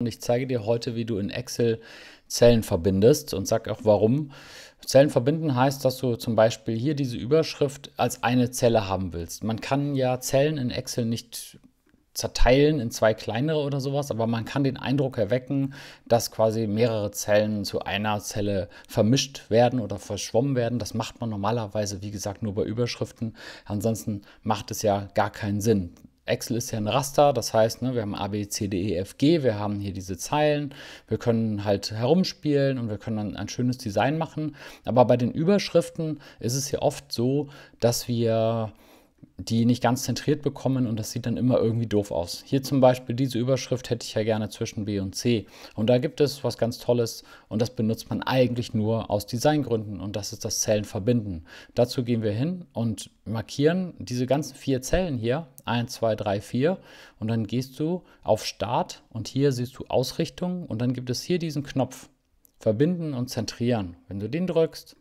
und ich zeige dir heute, wie du in Excel Zellen verbindest und sag auch warum. Zellen verbinden heißt, dass du zum Beispiel hier diese Überschrift als eine Zelle haben willst. Man kann ja Zellen in Excel nicht zerteilen in zwei kleinere oder sowas, aber man kann den Eindruck erwecken, dass quasi mehrere Zellen zu einer Zelle vermischt werden oder verschwommen werden. Das macht man normalerweise, wie gesagt, nur bei Überschriften. Ansonsten macht es ja gar keinen Sinn. Excel ist ja ein Raster, das heißt, ne, wir haben A, B, C, D, E, F, G, wir haben hier diese Zeilen, wir können halt herumspielen und wir können dann ein schönes Design machen. Aber bei den Überschriften ist es ja oft so, dass wir die nicht ganz zentriert bekommen und das sieht dann immer irgendwie doof aus. Hier zum Beispiel diese Überschrift hätte ich ja gerne zwischen B und C. Und da gibt es was ganz Tolles und das benutzt man eigentlich nur aus Designgründen und das ist das Zellen verbinden. Dazu gehen wir hin und markieren diese ganzen vier Zellen hier, 1, 2, 3, 4 und dann gehst du auf Start und hier siehst du Ausrichtung und dann gibt es hier diesen Knopf verbinden und zentrieren. Wenn du den drückst,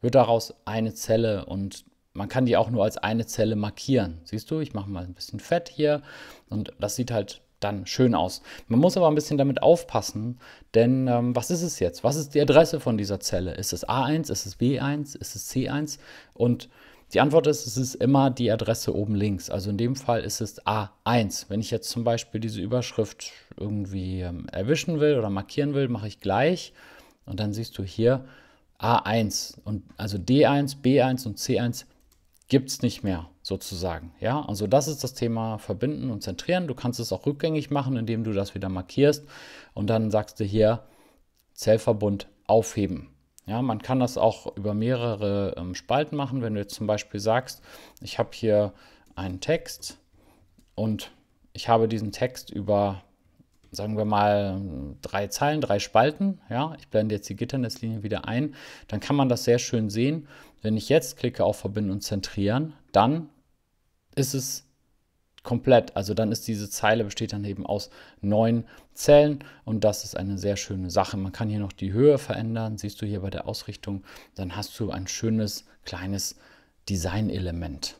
wird daraus eine Zelle und man kann die auch nur als eine Zelle markieren. Siehst du, ich mache mal ein bisschen Fett hier und das sieht halt dann schön aus. Man muss aber ein bisschen damit aufpassen, denn ähm, was ist es jetzt? Was ist die Adresse von dieser Zelle? Ist es A1, ist es B1, ist es C1? Und die Antwort ist, es ist immer die Adresse oben links. Also in dem Fall ist es A1. Wenn ich jetzt zum Beispiel diese Überschrift irgendwie ähm, erwischen will oder markieren will, mache ich gleich. Und dann siehst du hier A1 und also D1, B1 und C1 gibt es nicht mehr sozusagen. Ja, also das ist das Thema Verbinden und Zentrieren. Du kannst es auch rückgängig machen, indem du das wieder markierst und dann sagst du hier Zellverbund aufheben. Ja, man kann das auch über mehrere ähm, Spalten machen. Wenn du jetzt zum Beispiel sagst, ich habe hier einen Text und ich habe diesen Text über, sagen wir mal, drei Zeilen, drei Spalten. Ja, ich blende jetzt die Gitternetzlinie wieder ein. Dann kann man das sehr schön sehen wenn ich jetzt klicke auf Verbinden und Zentrieren, dann ist es komplett. Also dann ist diese Zeile besteht dann eben aus neun Zellen und das ist eine sehr schöne Sache. Man kann hier noch die Höhe verändern, siehst du hier bei der Ausrichtung. Dann hast du ein schönes kleines Designelement.